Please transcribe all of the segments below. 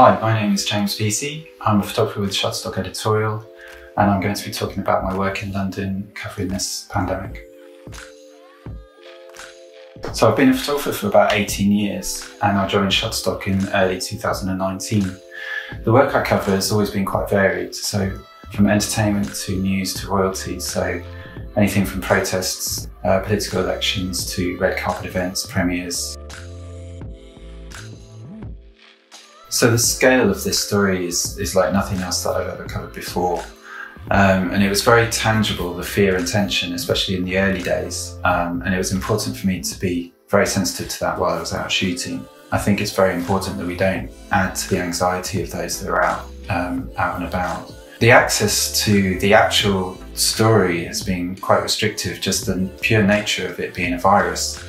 Hi, my name is James Veysey. I'm a photographer with Shutterstock Editorial, and I'm going to be talking about my work in London covering this pandemic. So I've been a photographer for about 18 years, and I joined Shutterstock in early 2019. The work I cover has always been quite varied, so from entertainment to news to royalty, so anything from protests, uh, political elections to red carpet events, premieres, So the scale of this story is, is like nothing else that I've ever covered before. Um, and it was very tangible, the fear and tension, especially in the early days. Um, and it was important for me to be very sensitive to that while I was out shooting. I think it's very important that we don't add to the anxiety of those that are out, um, out and about. The access to the actual story has been quite restrictive, just the pure nature of it being a virus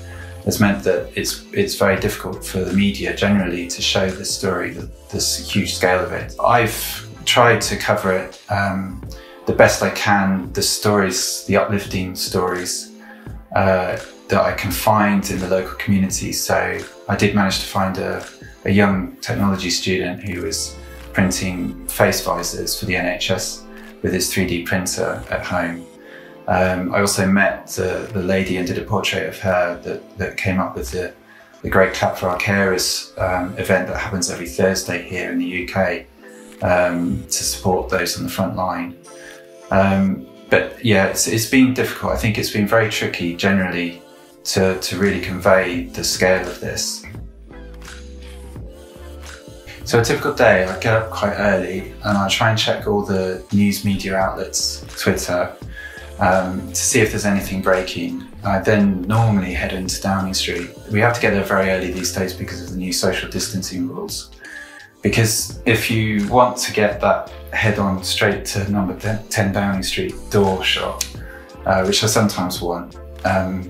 has meant that it's it's very difficult for the media generally to show this story, this huge scale of it. I've tried to cover it um, the best I can, the stories, the uplifting stories uh, that I can find in the local community. So I did manage to find a, a young technology student who was printing face visors for the NHS with his 3D printer at home. Um, I also met the, the, lady and did a portrait of her that, that came up with the, the Great Clap for Our Carers um, event that happens every Thursday here in the UK um, to support those on the front line. Um, but yeah, it's, it's been difficult. I think it's been very tricky generally to, to really convey the scale of this. So a typical day, I get up quite early and I try and check all the news media outlets, Twitter, um, to see if there's anything breaking. I then normally head into Downing Street. We have to get there very early these days because of the new social distancing rules. Because if you want to get that head on straight to number 10 Downing Street door shot, uh, which I sometimes want, um,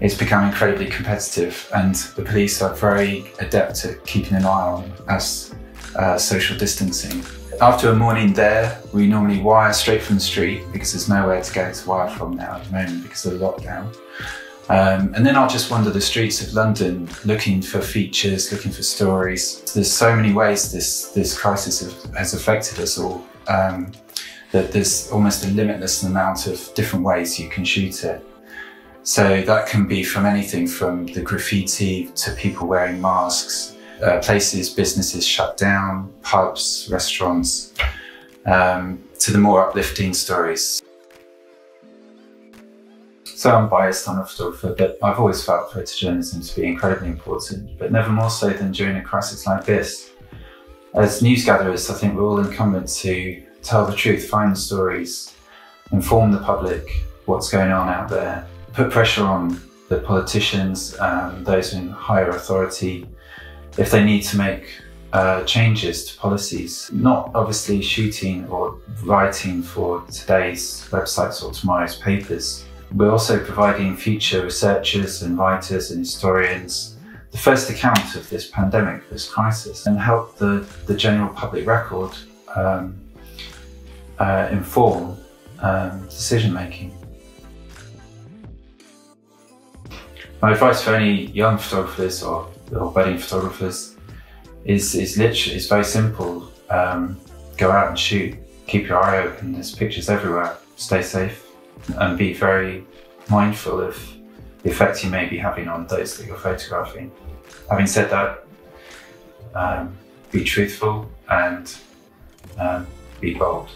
it's become incredibly competitive and the police are very adept at keeping an eye on us uh, social distancing. After a morning there, we normally wire straight from the street because there's nowhere to go to wire from now at the moment because of the lockdown. Um, and then I'll just wander the streets of London looking for features, looking for stories. There's so many ways this, this crisis has affected us all um, that there's almost a limitless amount of different ways you can shoot it. So that can be from anything from the graffiti to people wearing masks uh, places, businesses shut down, pubs, restaurants, um, to the more uplifting stories. So I'm biased on a photographer, but I've always felt photojournalism to be incredibly important, but never more so than during a crisis like this. As news gatherers, I think we're all incumbent to tell the truth, find the stories, inform the public what's going on out there, put pressure on the politicians, um, those in higher authority, if they need to make uh, changes to policies, not obviously shooting or writing for today's websites or tomorrow's papers. We're also providing future researchers and writers and historians the first account of this pandemic, this crisis, and help the, the general public record um, uh, inform um, decision making. My advice for any young photographers or or wedding photographers is is literally it's very simple. Um, go out and shoot. Keep your eye open. There's pictures everywhere. Stay safe and be very mindful of the effect you may be having on those that you're photographing. Having said that, um, be truthful and um, be bold.